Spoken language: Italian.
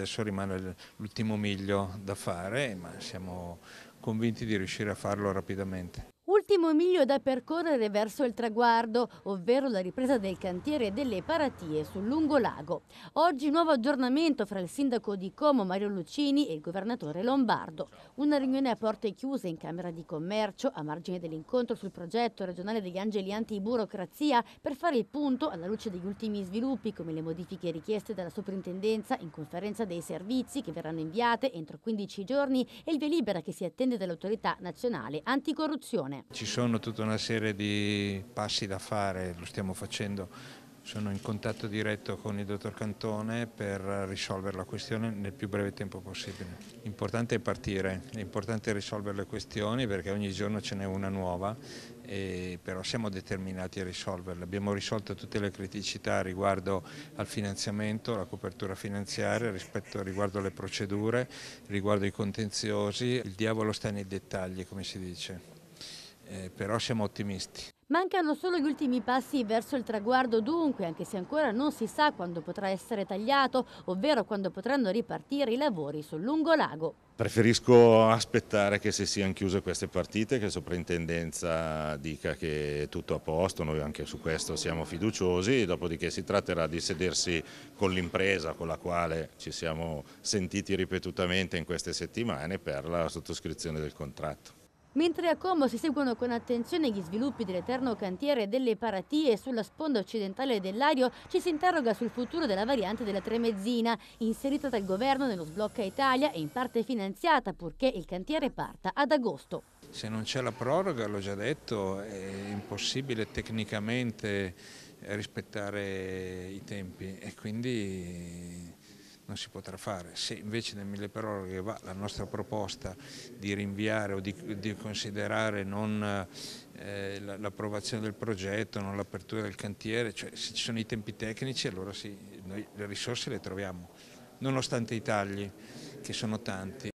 adesso rimane l'ultimo miglio da fare, ma siamo convinti di riuscire a farlo rapidamente. Ultimo miglio da percorrere verso il traguardo, ovvero la ripresa del cantiere delle paratie sul lungolago. Oggi nuovo aggiornamento fra il sindaco di Como Mario Lucini e il governatore Lombardo. Una riunione a porte chiuse in Camera di Commercio a margine dell'incontro sul progetto regionale degli angeli anti-burocrazia per fare il punto alla luce degli ultimi sviluppi come le modifiche richieste dalla soprintendenza in conferenza dei servizi che verranno inviate entro 15 giorni e il via libera che si attende dall'autorità nazionale anticorruzione. Ci sono tutta una serie di passi da fare, lo stiamo facendo, sono in contatto diretto con il dottor Cantone per risolvere la questione nel più breve tempo possibile. L'importante è partire, è importante risolvere le questioni perché ogni giorno ce n'è una nuova, però siamo determinati a risolverle. Abbiamo risolto tutte le criticità riguardo al finanziamento, alla copertura finanziaria, riguardo alle procedure, riguardo ai contenziosi. Il diavolo sta nei dettagli, come si dice eh, però siamo ottimisti. Mancano solo gli ultimi passi verso il traguardo dunque, anche se ancora non si sa quando potrà essere tagliato, ovvero quando potranno ripartire i lavori sul lungolago. Preferisco aspettare che si siano chiuse queste partite, che la soprintendenza dica che è tutto a posto, noi anche su questo siamo fiduciosi, dopodiché si tratterà di sedersi con l'impresa con la quale ci siamo sentiti ripetutamente in queste settimane per la sottoscrizione del contratto. Mentre a Como si seguono con attenzione gli sviluppi dell'eterno cantiere delle paratie sulla sponda occidentale del Lario, ci si interroga sul futuro della variante della Tremezzina, inserita dal governo nello Sblocca Italia e in parte finanziata purché il cantiere parta ad agosto. Se non c'è la proroga, l'ho già detto, è impossibile tecnicamente rispettare i tempi e quindi non si potrà fare. Se invece nel mille proroghe va la nostra proposta di rinviare o di, di considerare non eh, l'approvazione del progetto, non l'apertura del cantiere, cioè se ci sono i tempi tecnici allora sì, noi le risorse le troviamo, nonostante i tagli che sono tanti